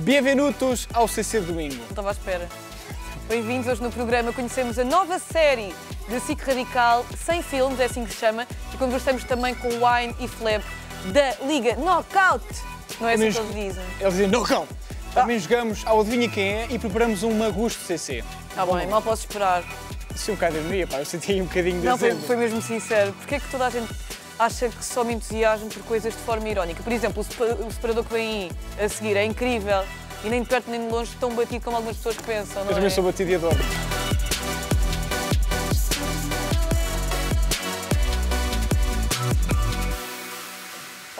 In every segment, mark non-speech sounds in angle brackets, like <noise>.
Bem-vindos ao CC Domingo. Não estava à espera. Bem-vindos hoje no programa. Conhecemos a nova série de SIC Radical, sem filmes, é assim que se chama, e conversamos também com o Wine e Fleb da Liga Knockout. Não é assim que eles dizem? Eles dizem knockout. Também jogamos ao Adivinha Quem É e preparamos um Magusto CC. Está bem, mal posso esperar. É um bocado de pá. Eu senti um bocadinho de Não, foi, foi mesmo sincero. Porquê é que toda a gente acha que só me entusiasmo por coisas de forma irónica? Por exemplo, o sepa- o separador que vem aí a seguir é incrível e nem de perto nem de longe tão batido como algumas pessoas pensam, não Eu também é? sou batido e adoro.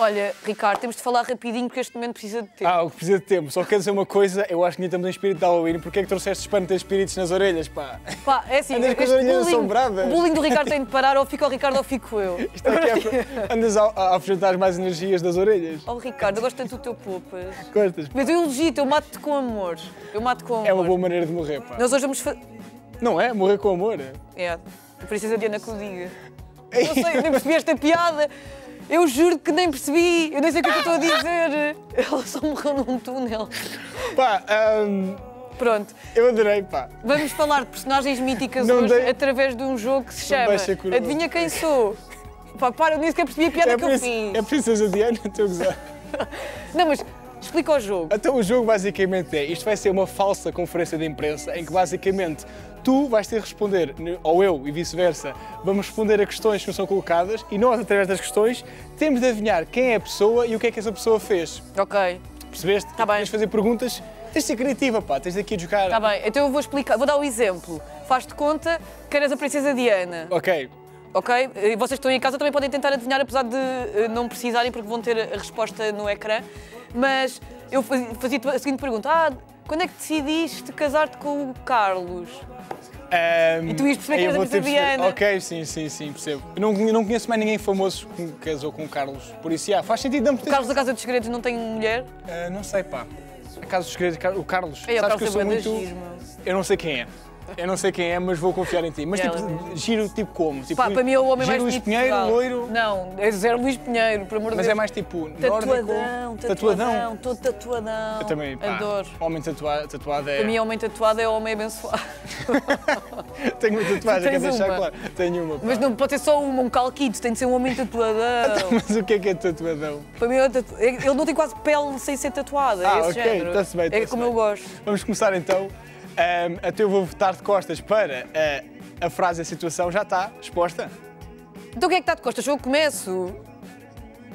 Olha, Ricardo, temos de falar rapidinho porque este momento precisa de tempo. Ah, o que precisa de tempo. Só quer dizer uma coisa, eu acho que ainda estamos em espírito de Halloween. Porquê é que trouxeste espanto espíritos nas orelhas, pá? Pá, é assim, Andas com as orelhas bullying, assombradas. o bullying do Ricardo tem de parar, ou fica o Ricardo ou fico eu. Isto aqui é para... <laughs> Andas a, a mais energias das orelhas. Oh Ricardo, eu gosto tanto do teu poupas. Gostas? Mas eu elogio-te, eu mato-te com amor. Eu mato com amor. É uma boa maneira de morrer, pá. Nós hoje vamos fazer... Não é? Morrer com amor. É, a princesa Diana que o diga. <laughs> Não sei, nem percebi esta piada. Eu juro que nem percebi, eu nem sei o que é que eu estou a dizer. Ela só morreu num túnel. Pá, hum, Pronto, eu adorei, pá. vamos falar de personagens míticas Não hoje dei- através de um jogo que se Não chama. Adivinha Quem Sou? Pá, para, eu nem sequer percebi a piada É, que eu princ- fiz. é Princesa Diana, estou a gozar. Não, mas explica o jogo. Então o jogo basicamente é, isto vai ser uma falsa conferência de imprensa em que basicamente tu vais ter de responder, ou eu e vice-versa, vamos responder a questões que nos são colocadas e nós, através das questões, temos de adivinhar quem é a pessoa e o que é que essa pessoa fez. Ok, Percebeste? Tá bem. Tens de fazer perguntas, tens de ser criativa, pá, tens de aqui de jogar. está bem. Então eu vou explicar, vou dar o exemplo. Faz-te conta que eras a princesa Diana. Ok, Ok? E vocês estão em casa também podem tentar adivinhar, apesar de eh, não precisarem, porque vão ter a resposta no ecrã. Mas eu faz- fazia-te a seguinte pergunta: Ah, quando é que decidiste casar-te com o Carlos? Ahm, E tu ias perceber que eras a vou ter de Princesa perceber. Diana. Ok, sim, sim, sim, percebo. Eu não, eu não conheço mais ninguém famoso que casou com o Carlos, por isso, já, faz sentido, não O Carlos da Casa dos Segredos não tem mulher? Ah, não sei, pá. A Casa dos Segredos, o Carlos. É, o Carlos que eu é sou muito... Eu não sei quem é. Eu não sei quem é, mas vou confiar em ti. Mas tipo, giro tipo como? Tipo, Pá, para mim é o homem giro mais Luís de Pinheiro, Portugal. loiro. Não, é zero Luís Pinheiro, por amor de Mas Deus. é mais tipo Tatuadão, nórdico. tatuadão, todo tatuadão. Eu também, pá. Adoro. Homem tatuado, tatuado é. Para mim, homem tatuado é homem abençoado. <laughs> Tenho uma tatuagem, quer deixar uma? claro. Tenho uma. Pá. Mas não pode ser só uma, um calquito, tem de ser um homem tatuadão. <laughs> Mas o que é que é tatuadão? Para mim, é tatu- ele não tem quase pele sem ser tatuada. Ah, é esse ok, género. tá-se bem, É tá-se como bem. eu gosto. Vamos começar então. Ahm, até eu vou votar de costas para ah, a frase, a situação. Já está exposta? Então o que é que está de costas? Eu começo.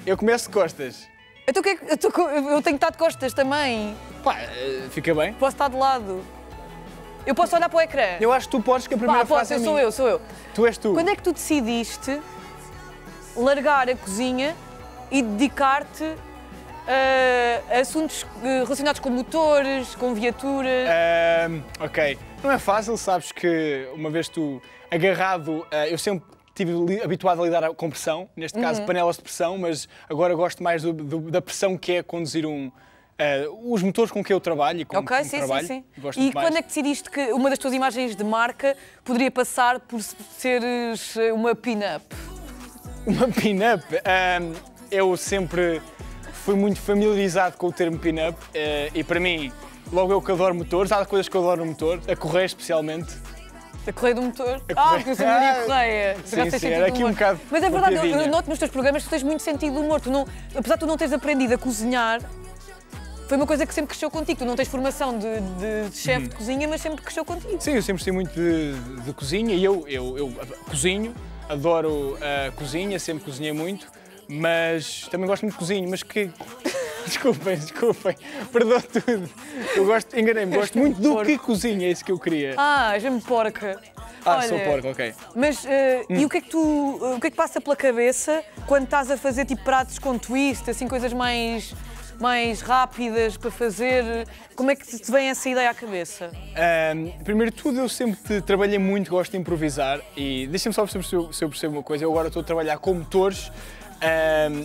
Eu começo de costas. Então o que é que. Eu, tô eu tenho que estar de costas também. Pá, ah, fica bem. Posso estar de lado. Eu posso olhar para o ecrã. Eu acho que tu podes, que a primeira Pá, posso, frase é eu sou minha. eu, sou eu. Tu és tu. Quando é que tu decidiste largar a cozinha e dedicar-te a assuntos eh, relacionados com motores, com viaturas? Ahm, ok. Não é fácil, sabes que uma vez tu agarrado, ah, eu sempre estive habituado a lidar com pressão, neste caso Uhum. panelas de pressão, mas agora gosto mais do- do- da pressão que é conduzir um. ah, os motores com que eu trabalho e com Ok, com sim, trabalho. sim, sim. Gosto E quando mais. é que decidiste que uma das tuas imagens de marca poderia passar por seres uma pin-up? Uma pin-up. ahm, eu sempre fui muito familiarizado com o termo pin-up ah, e para mim, logo eu que adoro motores, há coisas que eu adoro no motor, a correr especialmente. A correia do motor? A Ah, correia. porque eu sou Maria <laughs> Ah, Correia. sim, sim, era aqui um bocado Mas é verdade, eu, eu noto nos teus programas que tu tens muito sentido de humor. Tu não, apesar de tu não teres aprendido a cozinhar, foi uma coisa que sempre cresceu contigo. Tu não tens formação de, de- de chefe Uhum. de cozinha, mas sempre cresceu contigo. Sim, eu sempre gostei muito de, de cozinha e eu, eu, eu cozinho, adoro a cozinha, sempre cozinhei muito, mas também gosto muito de cozinho, mas que. <laughs> Desculpem, desculpem, perdoa tudo. Eu gosto, enganei-me, gosto muito do porco. que cozinha, é isso que eu queria. Ah, já me porca. Ah, Olha, sou porco, ok. Mas eh, Hum. e o que é que tu, o que é que passa pela cabeça quando estás a fazer tipo pratos com twist, assim coisas mais mais rápidas para fazer? Como é que te vem essa ideia à cabeça? Ahm, primeiro de tudo, eu sempre trabalhei muito, gosto de improvisar e deixa-me só perceber se eu, se eu percebo uma coisa. Eu agora estou a trabalhar com motores,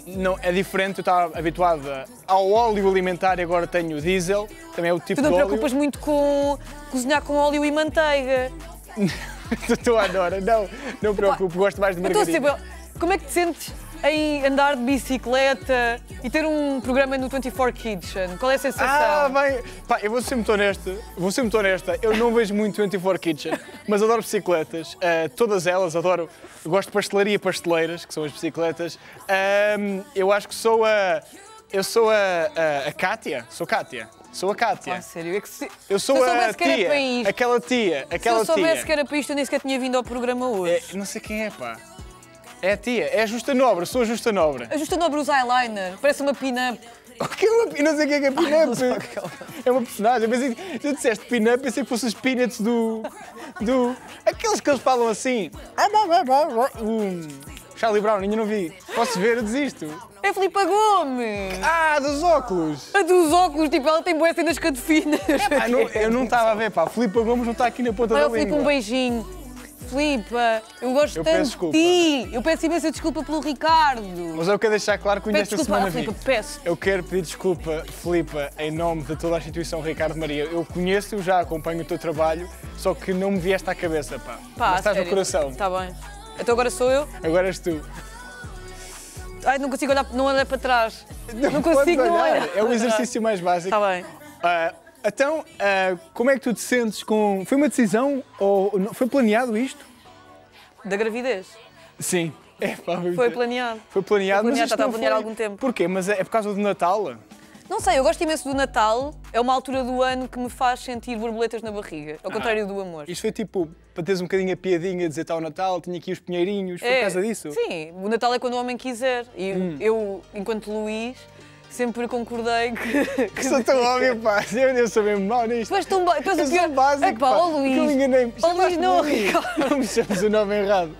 não, é diferente, eu estava habituado ao óleo alimentar e agora tenho diesel, também é o tipo Tu não de te óleo. preocupas muito com cozinhar com óleo e manteiga? <laughs> Estou a adora, não, não preocupo, gosto mais de Então, margarina. assim, como é que te sentes em andar de bicicleta e ter um programa no 24 Kitchen? Qual é a sensação? Ah, bem. Pá, eu vou ser muito honesta. Vou ser muito honesta. Eu não vejo muito 24 Kitchen, mas adoro bicicletas. Ah, todas elas, adoro. Gosto de pastelaria e pasteleiras, que são as bicicletas. Ahm, eu acho que sou a. Eu sou a, a, a Kátia. Sou Kátia. Sou a Kátia. Ah, sério? É que se, eu sou se eu a tia. para isto, Aquela tia. se Aquela eu soubesse tia. que era para isto, eu nem sequer tinha vindo ao programa hoje. É, não sei quem é, pá. É a tia. É a Justa Nobre. Sou a Justa Nobre. A Justa Nobre usa eyeliner, parece uma pin-up. O que é uma, eu não sei o que é que é pin-up. É uma personagem. Pensei, que- tu disseste pin-up, pensei que fossem os peanuts do, do. Aqueles que eles falam assim. Um, Charlie Brown, ainda não vi. Posso ver? Eu desisto. É Filipa Gomes! Ah, dos óculos! A dos óculos, tipo, ela tem boas cenas cadefinas. Ah, não- <laughs> eu não estava a ver, pá. Filipe Gomes não está aqui na ponta Olha, da Filipe, um língua. beijinho. Filipa, eu gosto Eu tanto de ti. Eu peço imensa desculpa pelo Ricardo. Mas eu quero deixar claro que nesta desculpa, semana. Filipe, peço. Eu quero pedir desculpa, Filipa, em nome de toda a instituição Ricardo Maria. Eu conheço, já acompanho o teu trabalho, só que não me vieste à cabeça, pá. Pá, Mas estás sério. no coração. Está bem. Então agora sou eu. Agora és tu. Ai, não consigo olhar, não olhar para trás. Não, podes consigo não olhar. olhar. É o exercício mais básico. Está bem. Ah, então, ah, como é que tu te sentes com. Foi uma decisão ou foi planeado isto? Da gravidez. Sim. <laughs> É, pá, Foi planeado. Foi planeado, Foi planeado, mas isto não a planear há foi. algum tempo. Porquê? Mas é é por causa do Natal? Não sei, eu gosto imenso do Natal. É uma altura do ano que me faz sentir borboletas na barriga. Ao contrário do amor. Isto foi tipo, para teres um bocadinho a piadinha, dizer está o Natal, tinha aqui os pinheirinhos, foi É, por causa disso? Sim, o Natal é quando o homem quiser. E Hum. eu, enquanto Luís, sempre concordei <laughs> que. que Sou tão <laughs> óbvio, pá. Eu, eu sou mesmo mau nisto. Tu és tão és Eu o sou pior. básico, Epá, pá. ó Luís. Que eu enganei-me. Ó Luís, não. Ricardo. <laughs> Não me chames o nome errado.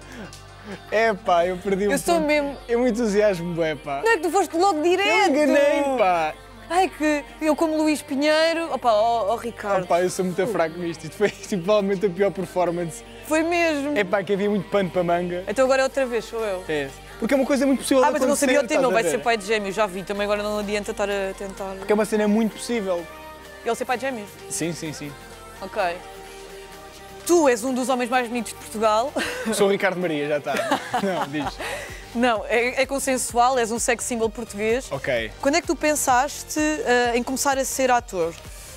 É pá, eu perdi um Eu sou ponto. mesmo- Eu me entusiasmo, é pá. Não é que tu foste logo direto. Eu enganei-me, pá. Ai, que eu como Luís Pinheiro. Opa, ó ó, Ricardo. Pá, eu sou muito fraco nisto. Isto foi tipo, provavelmente a pior performance. Foi mesmo. É pá, que havia muito pano para manga. Então agora é outra vez, sou eu. É. Porque é uma coisa muito possível Ah, mas eu não sabia o tema, ele vai ser pai de gêmeos, já vi, também agora não adianta estar a tentar. Porque é uma cena muito possível. Ele ser pai de gêmeos? Sim, sim, sim. Ok. Tu és um dos homens mais bonitos de Portugal. <laughs> Sou o Ricardo Maria, já está. <laughs> Não, diz. Não, é, é consensual, és um sex symbol português. Ok. Quando é que tu pensaste ah, em começar a ser ator?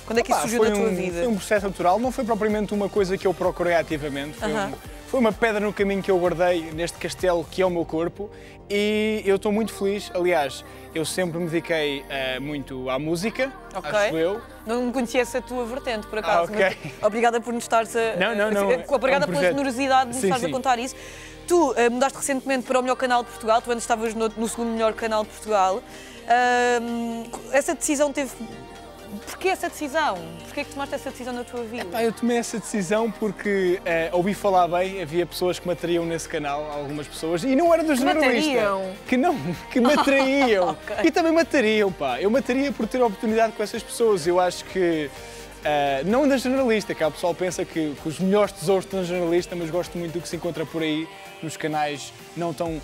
Quando é que isso Pá, surgiu na tua um, vida? Foi um processo natural, não foi propriamente uma coisa que eu procurei ativamente. Foi, Aham. um- foi uma pedra no caminho que eu guardei neste castelo que é o meu corpo e eu estou muito feliz. Aliás, eu sempre me dediquei eh, muito à música, Ok. acho eu. Não conhecia essa tua vertente, por acaso. Ah, ok. mas <laughs> Obrigada por nos estares a. Não, não, não, a- é um Obrigada pela generosidade de nos Sim, estares a contar isso. Tu ah, mudaste recentemente para o melhor canal de Portugal, tu antes estavas no, no segundo melhor canal de Portugal. Ahm, essa decisão teve. Porquê essa decisão? Porquê é que tomaste essa decisão na tua vida? Pá, eu tomei essa decisão porque eh, ouvi falar bem, havia pessoas que me atraíam nesse canal, algumas pessoas, e não era do jornalista. atraíam? Que não, que me <laughs> atraíam. Ok. E também me atraíam, pá. Eu me atraía por ter oportunidade com essas pessoas. Eu acho que, eh, não da jornalista, que o pessoal pensa que, que os melhores tesouros estão na jornalista, mas gosto muito do que se encontra por aí, nos canais não tão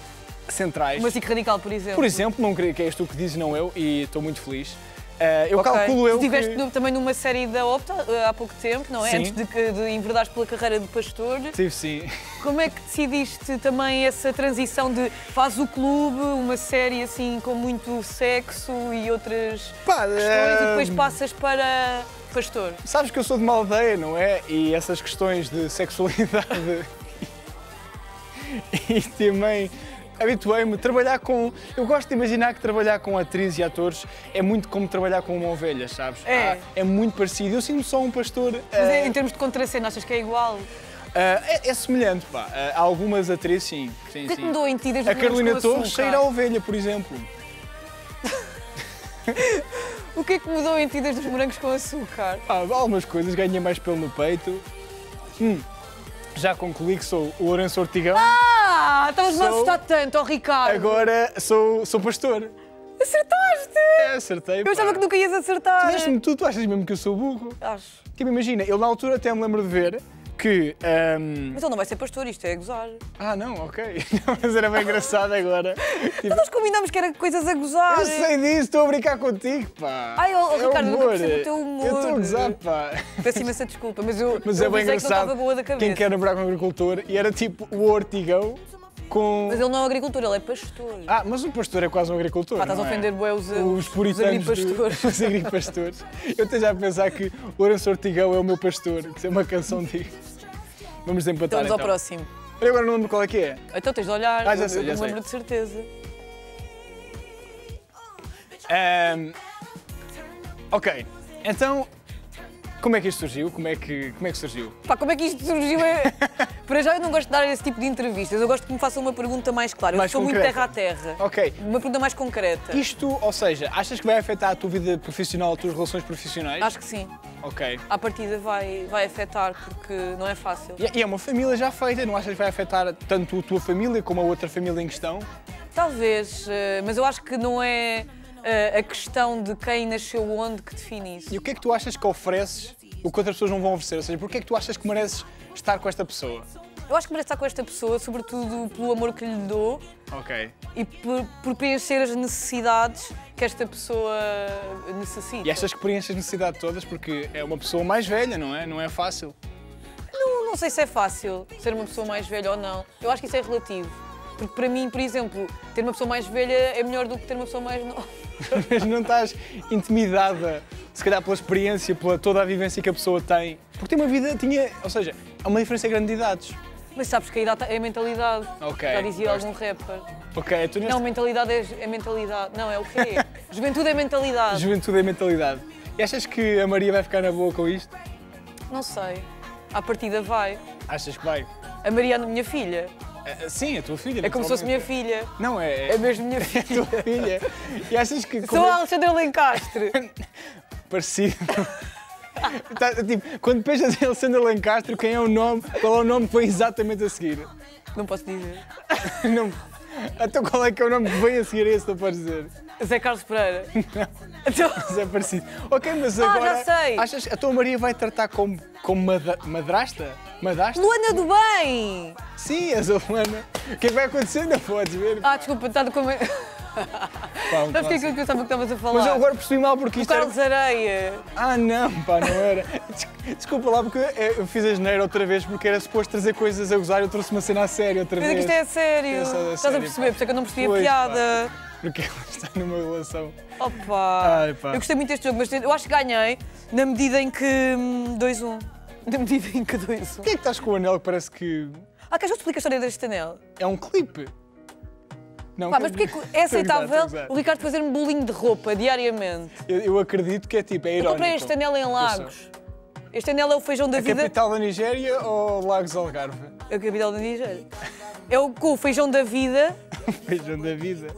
centrais. Uma SIC radical, por exemplo. Por exemplo, não creio que és tu que dizes, não eu, e estou muito feliz. Eh, eu Ok. calculo eu estiveste que... também numa série da Opta eh, há pouco tempo, não é? Sim. Antes de, que- de enverdares pela carreira de pastor. Tive sim. Como é que decidiste também essa transição de faz o clube, uma série assim com muito sexo e outras Pá, questões e depois eh, passas para pastor? Sabes que eu sou de uma aldeia, não é? E essas questões de sexualidade <laughs> e também habituei-me a trabalhar com. Eu gosto de imaginar que trabalhar com atrizes e atores é muito como trabalhar com uma ovelha, sabes? É. Ah, é muito parecido. Eu sinto só um pastor. Mas ah, é, em termos de contracena, achas que é igual? ah, é, é semelhante, pá. Ah, há algumas atrizes, sim. sim, O que é que mudou em ti desde A Carolina Torres cheira a ovelha, por exemplo. <laughs> O que é que mudou em ti desde os morangos com açúcar? Ah, algumas coisas, ganhei mais pelo no peito. Hum, já concluí que sou o Lourenço Ortigão. Ah, estavas-me a Sou- assustar tanto, ó Ricardo! Agora sou, sou pastor. Acertaste! É, acertei. Eu achava que nunca ias acertar. Deste-me tu, tu achas mesmo que eu sou burro? Acho. Tipo, imagina, eu na altura até me lembro de ver que. ahm, Mas ele não vai ser pastor, isto é gozar. Ah, não, ok. <laughs> Mas era bem engraçado agora. Tipo, Nós combinámos que era coisas a gozar. eu sei disso, estou a brincar contigo, pá. Ai, oh, É Ricardo, nunca humor. percebo o teu humor. Eu estou a gozar, pá. Peço imensa desculpa, mas eu, Mas eu é bem avisei que não engraçado. boa da cabeça. Quem quer namorar com um agricultor e era tipo o ortigão. Com. Mas ele não é um agricultor, ele é pastor. Ah, mas o pastor é quase um agricultor. Pá, estás a é? ofender bué os, os os puritanos. do- agripastores. <laughs> os agripastores. Eu estou já a pensar que Lourenço Ortigão é o meu pastor, que é uma canção de. Vamos desempatar. Vamos ao então. próximo. Eu agora não lembro qual é que é. Então tens de olhar, Ah, já sei, eu já não me sei. lembro de certeza. Ahm, ok, então. Como é que isto surgiu? Como é que, como é que surgiu? Pá, como é que isto surgiu? É... <laughs> Para já eu não gosto de dar esse tipo de entrevistas, eu gosto que me façam uma pergunta mais clara. Mais eu sou concreta. muito terra a terra. Ok, Uma pergunta mais concreta. isto, ou seja, achas que vai afetar a tua vida profissional, as tuas relações profissionais? Acho que sim. Ok. À partida vai, vai afetar, porque não é fácil. E é uma família já feita, não achas que vai afetar tanto a tua família como a outra família em questão? Talvez, eh, mas eu acho que não é eh, a questão de quem nasceu onde que define isso. E o que é que tu achas que ofereces, o que outras pessoas não vão oferecer? Ou seja, porquê é que tu achas que mereces estar com esta pessoa? Eu acho que mereço estar com esta pessoa, sobretudo pelo amor que lhe dou Ok. e por, por preencher as necessidades que esta pessoa necessita. E achas que preenches as necessidades todas porque é uma pessoa mais velha, não é? Não é fácil. Não, não sei se é fácil ser uma pessoa mais velha ou não. Eu acho que isso é relativo. Porque para mim, por exemplo, ter uma pessoa mais velha é melhor do que ter uma pessoa mais nova. <laughs> Mas não estás intimidada, se calhar pela experiência, pela toda a vivência que a pessoa tem. Porque tem uma vida, tinha. Ou seja, há uma diferença grande de idades. Mas sabes que a idade é a mentalidade. Ok, Já dizia gosto. algum rapper. Ok, tu neste Não, mentalidade é, é mentalidade. Não, é o quê? <laughs> Juventude é mentalidade. juventude é mentalidade. E achas que a Maria vai ficar na boa com isto? Não sei. À partida vai. Achas que vai? A Mariana, minha filha. Ah, Sim, a tua filha. É como se fosse minha filha. Não, é, É mesmo minha <laughs> a filha. tua filha. E achas que. Sou a Alexandra Lencastre. <laughs> Parecido. <laughs> Tá, tipo, quando pensas em Alessandra Lencastre, quem é o nome? Qual é o nome que vem exatamente a seguir? Não posso dizer. Não. <laughs> Então qual é que é o nome que vem a seguir a esse, não podes dizer? Zé Carlos Pereira. <laughs> <laughs> Então, Mas é parecido. Ok, mas Ah, agora. já sei. Achas que a tua Maria vai tratar como, como mada- madrasta? Madrasta? Luana do Bem! Sim, és a Luana. O que é que vai acontecer? Não podes ver. Ah, desculpa, está de como. Pá, um Sabes o que é que eu pensava que estavas a falar? Mas eu agora percebi mal porque O isto era... Carlos Areia. Ah, não, pá, não era. Des- Desculpa lá, porque eu fiz a geneira outra vez porque era suposto trazer coisas a gozar e eu trouxe uma cena a sério outra Mas é vez. que isto é sério. Sou da Estás a perceber? pá. Por isso é que eu não percebi a Pois, piada. Porque ela está numa relação. Opa! Ai, pá. Eu gostei muito deste jogo, mas eu acho que ganhei na medida em que. hum, 2-1. Na medida em que 2-1. Porquê é que estás com o anel que parece que Ah, queres que eu explique a história deste anel? é um clipe? Não, Pá, mas porquê que é a aceitável <laughs> a o Ricardo fazer-me bullying de roupa diariamente? Eu, eu acredito que é tipo, é Eu irónico. comprei este anel em Lagos. Este anel é o feijão da A vida. capital da Nigéria ou Lagos Algarve? A capital da Nigéria. É o o feijão da vida. <laughs> Feijão da vida.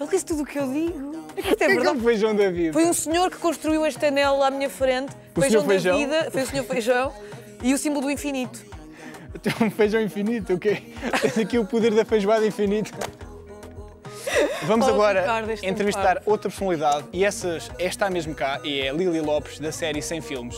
Ele disse tudo o que eu digo. É que é que é verdade. o feijão da vida? Foi um senhor que construiu este anel à minha frente. O feijão da Feijão? vida. Foi o senhor feijão. E o símbolo do infinito. Tem um feijão infinito, ok? Tens aqui o poder da feijoada infinito. Vamos Oh, agora Ricardo, este entrevistar outra personalidade e essas, esta está mesmo cá e é Lili Lopes da série Sem Filmes.